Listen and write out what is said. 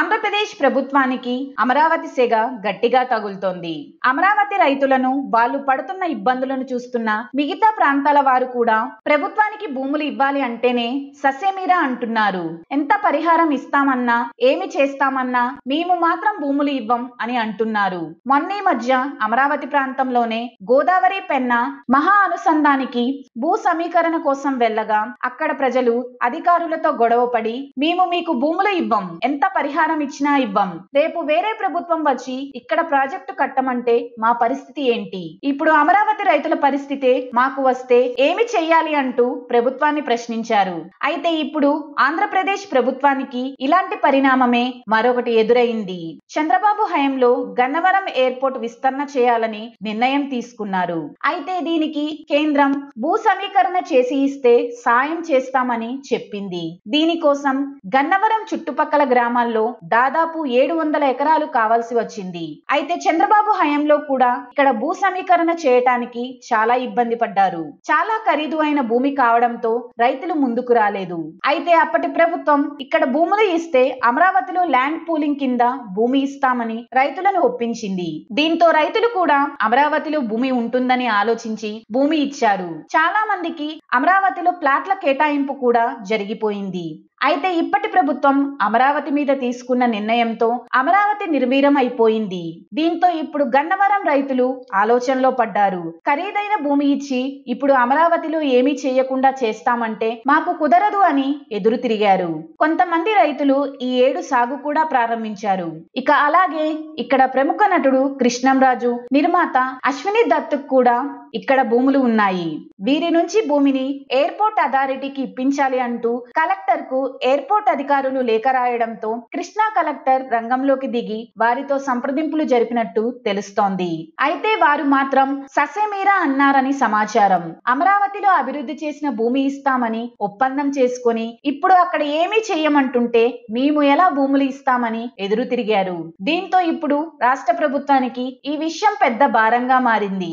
ఆంధ్రప్రదేశ్ ప్రభుత్వానికి అమరావతి సెగ గట్టిగా తగులుతోంది. అమరావతి రైతులను వాళ్ళు పడుతున్న ఇబ్బందులను చూస్తున్న మిగతా ప్రాంతాల వారు కూడా ప్రభుత్వానికి భూములు ఇవ్వాలి అంటేనే ససేమిరా అంటున్నారు. ఎంత పరిహారం ఇస్తామన్నా ఏమి చేస్తామన్నా మేము మాత్రం భూములు ఇవ్వం అని అంటున్నారు. మొన్న మధ్య అమరావతి ప్రాంతంలోనే గోదావరి పెన్న మహా అనుసంధానికి భూ సమీకరణ కోసం వెళ్ళగా అక్కడ ప్రజలు అధికారులతో గొడవపడి మేము మీకు భూములు ఇవ్వం. ఎంత పరిహారం ఇచ్చినా ఇవ్వం రేపు వేరే ప్రభుత్వం వచ్చి ఇక్కడ ప్రాజెక్టు కట్టమంటే మా పరిస్థితి ఏంటి? ఇప్పుడు అమరావతి రైతుల పరిస్థితే మాకు వస్తే ఏమి చెయ్యాలి అంటూ ప్రభుత్వాన్ని ప్రశ్నించారు. అయితే ఇప్పుడు ఆంధ్రప్రదేశ్ ప్రభుత్వానికి ఇలాంటి పరిణామమే మరొకటి ఎదురైంది. చంద్రబాబు హయాంలో గన్నవరం ఎయిర్పోర్ట్ విస్తరణ చేయాలని నిర్ణయం తీసుకున్నారు. అయితే దీనికి కేంద్రం భూ సమీకరణ చేసి ఇస్తే సాయం చేస్తామని చెప్పింది. దీనికోసం గన్నవరం చుట్టుపక్కల గ్రామాల్లో దాదాపు ఏడు వందల ఎకరాలు కావాల్సి వచ్చింది. అయితే చంద్రబాబు హయాంలో కూడా ఇక్కడ భూ సమీకరణ చేయటానికి చాలా ఇబ్బంది పడ్డారు. చాలా ఖరీదు అయిన భూమి కావడంతో రైతులు ముందుకు రాలేదు. అయితే అప్పటి ప్రభుత్వం ఇక్కడ భూములు ఇస్తే అమరావతిలో ల్యాండ్ పూలింగ్ కింద భూమి ఇస్తామని రైతులను ఒప్పించింది. దీంతో రైతులు కూడా అమరావతిలో భూమి ఉంటుందని ఆలోచించి భూమి ఇచ్చారు. చాలా మందికి అమరావతిలో ప్లాట్ల కేటాయింపు కూడా జరిగిపోయింది. అయితే ఇప్పటి ప్రభుత్వం అమరావతి మీద తీసుకున్న నిర్ణయంతో అమరావతి నిర్వీరం అయిపోయింది. దీంతో ఇప్పుడు గన్నవరం రైతులు ఆలోచనలో పడ్డారు. ఖరీదైన భూమి ఇచ్చి ఇప్పుడు అమరావతిలో ఏమీ చేయకుండా చేస్తామంటే మాకు కుదరదు అని ఎదురు తిరిగారు. కొంతమంది రైతులు ఈ ఏడు సాగు కూడా ప్రారంభించారు. ఇక అలాగే ఇక్కడ ప్రముఖ నటుడు కృష్ణంరాజు నిర్మాత అశ్విని దత్ కూడా ఇక్కడ భూములు ఉన్నాయి. వీరి నుంచి భూమిని ఎయిర్పోర్ట్ అథారిటీకి ఇప్పించాలి అంటూ కలెక్టర్కు ఎయిర్పోర్ట్ అధికారులు లేఖ రాయడంతో కృష్ణా కలెక్టర్ రంగంలోకి దిగి వారితో సంప్రదింపులు జరిపినట్టు తెలుస్తోంది. అయితే వారు మాత్రం ససేమీరా అన్నారని సమాచారం. అమరావతిలో అభివృద్ధి చేసిన భూమి ఇస్తామని ఒప్పందం చేసుకొని ఇప్పుడు అక్కడ ఏమీ చెయ్యమంటుంటే మేము ఎలా భూములు ఇస్తామని ఎదురు తిరిగారు. దీంతో ఇప్పుడు రాష్ట్ర ప్రభుత్వానికి ఈ విషయం పెద్ద భారంగా మారింది.